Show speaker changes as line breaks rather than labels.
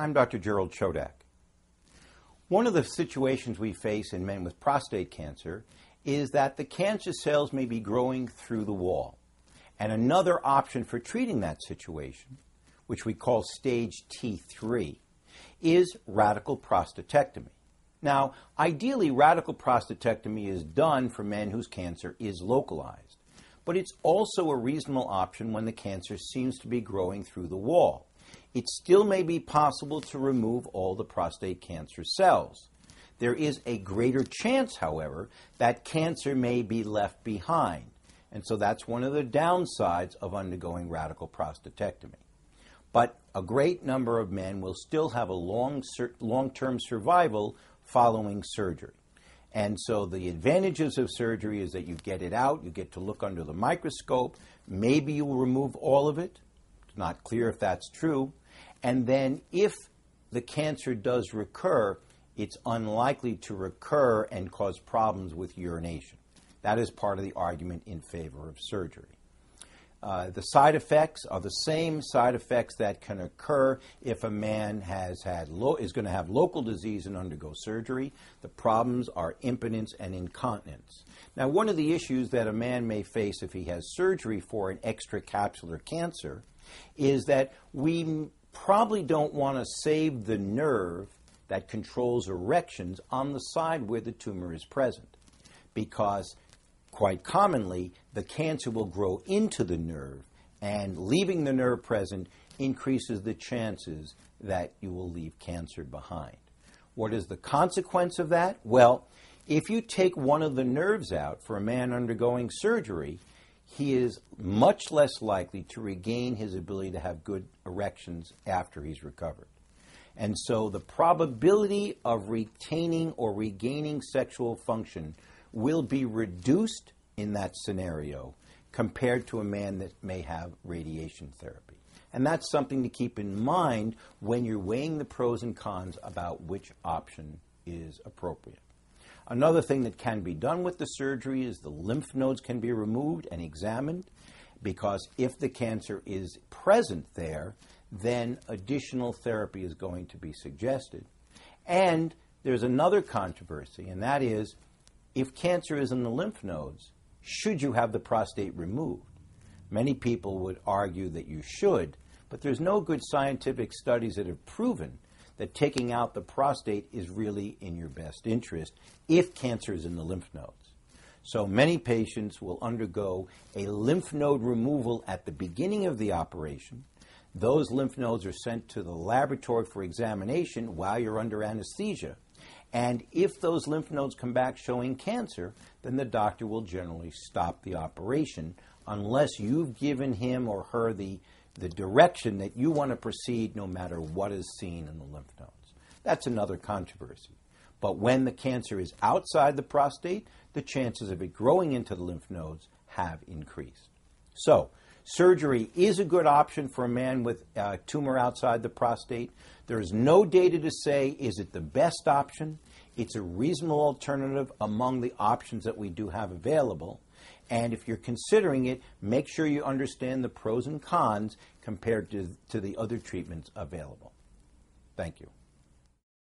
I'm Dr. Gerald Chodak. One of the situations we face in men with prostate cancer is that the cancer cells may be growing through the wall. And another option for treating that situation, which we call stage T3, is radical prostatectomy. Now, ideally, radical prostatectomy is done for men whose cancer is localized, but it's also a reasonable option when the cancer seems to be growing through the wall. It still may be possible to remove all the prostate cancer cells. There is a greater chance, however, that cancer may be left behind. And so that's one of the downsides of undergoing radical prostatectomy. But a great number of men will still have a long long term survival following surgery. And so the advantages of surgery is that you get it out, you get to look under the microscope, maybe you will remove all of it. It's not clear if that's true. And then if the cancer does recur, it's unlikely to recur and cause problems with urination. That is part of the argument in favor of surgery. Uh, the side effects are the same side effects that can occur if a man has had lo- is going to have local disease and undergo surgery. The problems are impotence and incontinence. Now, one of the issues that a man may face if he has surgery for an extracapsular cancer is that we probably don't want to save the nerve that controls erections on the side where the tumor is present because quite commonly, the cancer will grow into the nerve, and leaving the nerve present increases the chances that you will leave cancer behind. What is the consequence of that? Well, if you take one of the nerves out for a man undergoing surgery, he is much less likely to regain his ability to have good erections after he's recovered. And so the probability of retaining or regaining sexual function will be reduced in that scenario compared to a man that may have radiation therapy. And that's something to keep in mind when you're weighing the pros and cons about which option is appropriate. Another thing that can be done with the surgery is the lymph nodes can be removed and examined because if the cancer is present there, then additional therapy is going to be suggested. And there's another controversy, and that is if cancer is in the lymph nodes, should you have the prostate removed? Many people would argue that you should, but there's no good scientific studies that have proven that taking out the prostate is really in your best interest if cancer is in the lymph nodes. So many patients will undergo a lymph node removal at the beginning of the operation. Those lymph nodes are sent to the laboratory for examination while you're under anesthesia. And if those lymph nodes come back showing cancer, then the doctor will generally stop the operation unless you've given him or her the, the direction that you want to proceed no matter what is seen in the lymph nodes. That's another controversy. But when the cancer is outside the prostate, the chances of it growing into the lymph nodes have increased. So, surgery is a good option for a man with a tumor outside the prostate. There is no data to say is it the best option. It's a reasonable alternative among the options that we do have available. And if you're considering it, make sure you understand the pros and cons compared to, to the other treatments available. Thank you.